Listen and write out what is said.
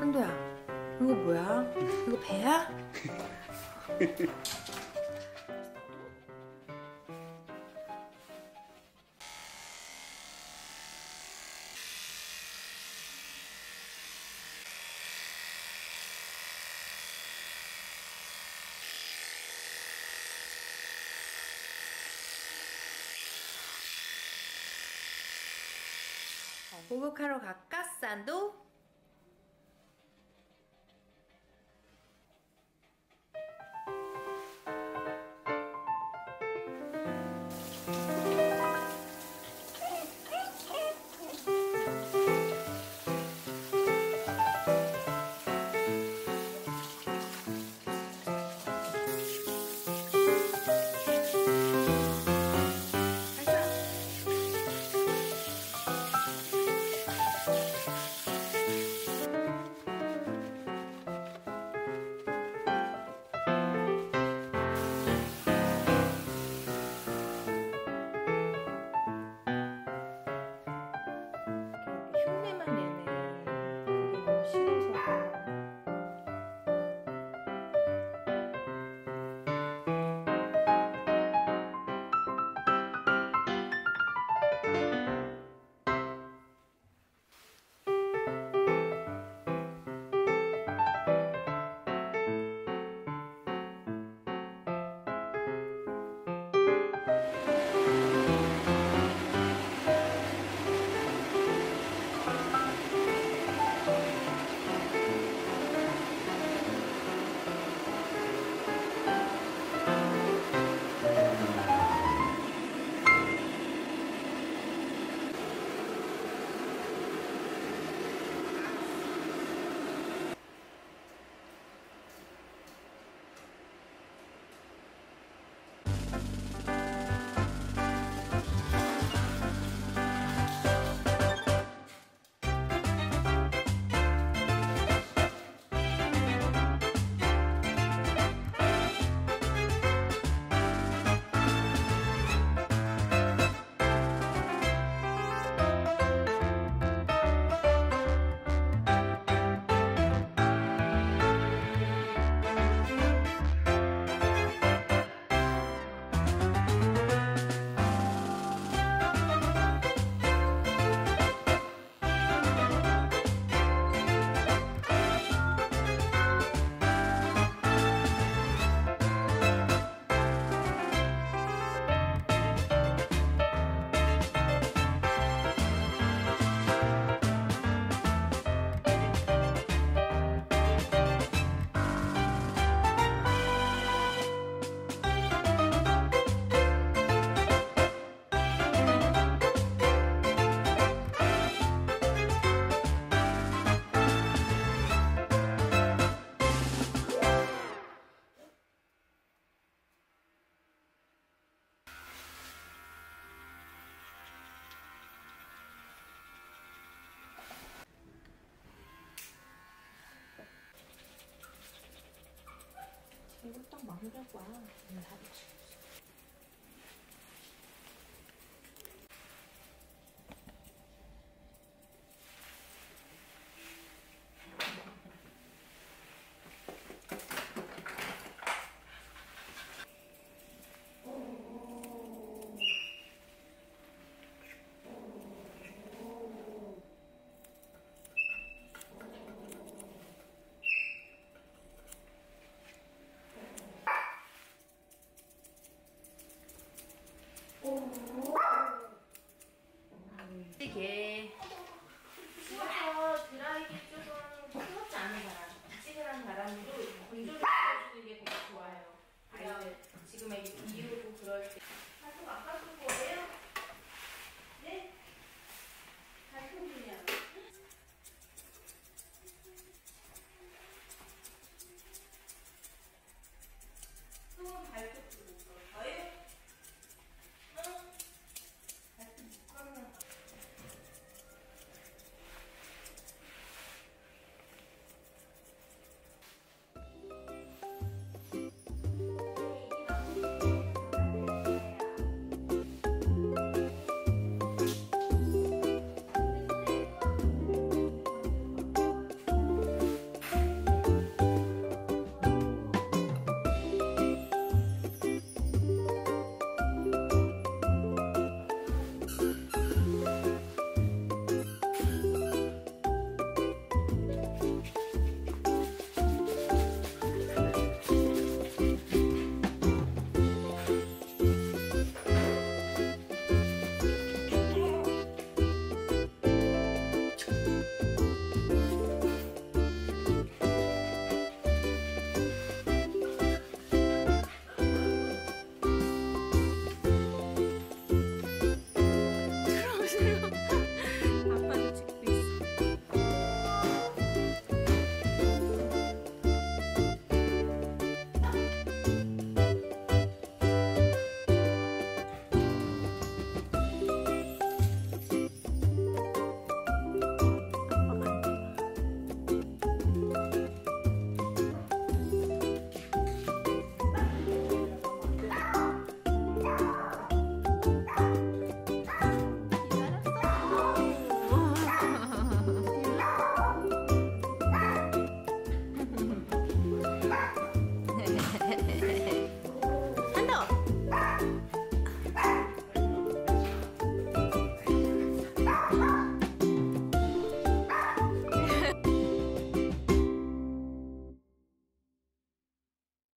산도야, 이거 뭐야? 이거 배야? 목욕하러 갈까, 산도? 有点黄，你还得吃。do meio quilo, por.